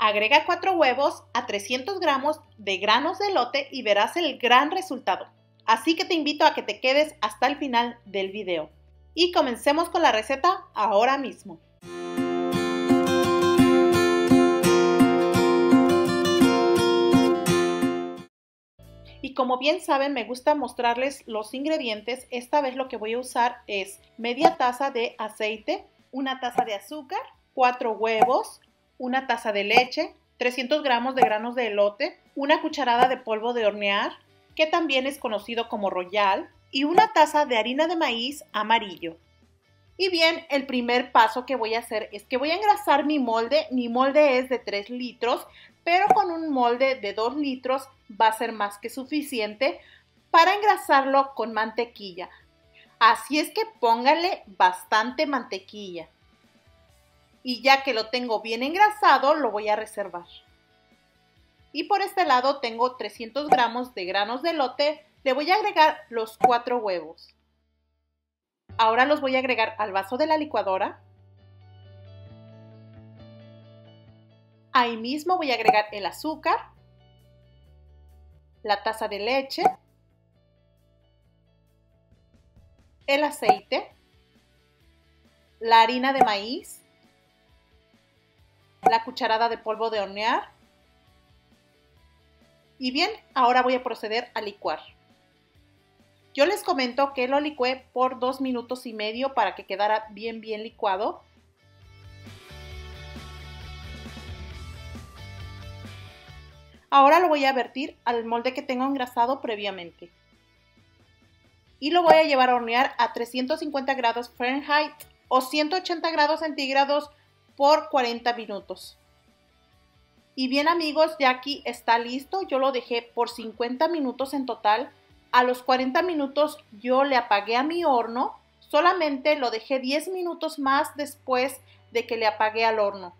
Agrega 4 huevos a 300 gramos de granos de elote y verás el gran resultado. Así que te invito a que te quedes hasta el final del video. Y comencemos con la receta ahora mismo. Y como bien saben, me gusta mostrarles los ingredientes. Esta vez lo que voy a usar es media taza de aceite, una taza de azúcar, cuatro huevos, una taza de leche, 300 gramos de granos de elote, una cucharada de polvo de hornear, que también es conocido como royal, y una taza de harina de maíz amarillo. Y bien, el primer paso que voy a hacer es que voy a engrasar mi molde. Mi molde es de 3 litros, pero con un molde de 2 litros va a ser más que suficiente para engrasarlo con mantequilla. Así es que póngale bastante mantequilla. Y ya que lo tengo bien engrasado, lo voy a reservar. Y por este lado tengo 300 gramos de granos de lote. Le voy a agregar los 4 huevos. Ahora los voy a agregar al vaso de la licuadora. Ahí mismo voy a agregar el azúcar, la taza de leche, el aceite, la harina de maíz, la cucharada de polvo de hornear. Y bien, ahora voy a proceder a licuar. Yo les comento que lo licué por dos minutos y medio para que quedara bien bien licuado. Ahora lo voy a vertir al molde que tengo engrasado previamente. Y lo voy a llevar a hornear a 350 grados Fahrenheit o 180 grados centígrados por 40 minutos. Y bien amigos, ya aquí está listo. Yo lo dejé por 50 minutos en total. A los 40 minutos yo le apagué a mi horno. Solamente lo dejé 10 minutos más después de que le apagué al horno.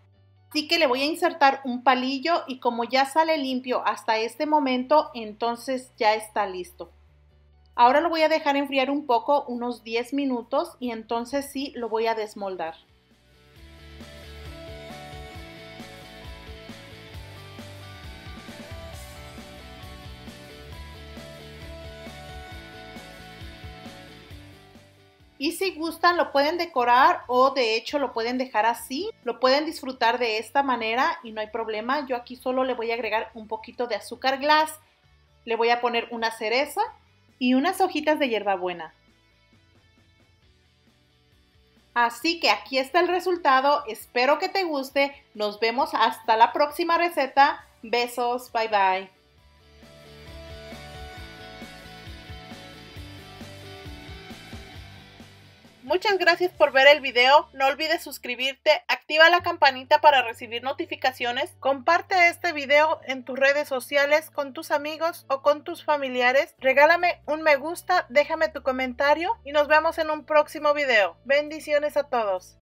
Así que le voy a insertar un palillo y como ya sale limpio hasta este momento, entonces ya está listo. Ahora lo voy a dejar enfriar un poco, unos 10 minutos, y entonces sí lo voy a desmoldar. Y si gustan lo pueden decorar o de hecho lo pueden dejar así. Lo pueden disfrutar de esta manera y no hay problema. Yo aquí solo le voy a agregar un poquito de azúcar glass. Le voy a poner una cereza y unas hojitas de hierbabuena. Así que aquí está el resultado. Espero que te guste. Nos vemos hasta la próxima receta. Besos. Bye bye. Muchas gracias por ver el video, no olvides suscribirte, activa la campanita para recibir notificaciones, comparte este video en tus redes sociales con tus amigos o con tus familiares, regálame un me gusta, déjame tu comentario y nos vemos en un próximo video. Bendiciones a todos.